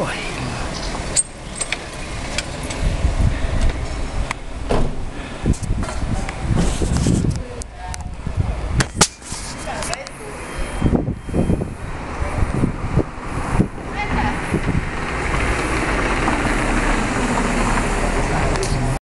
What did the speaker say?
Oh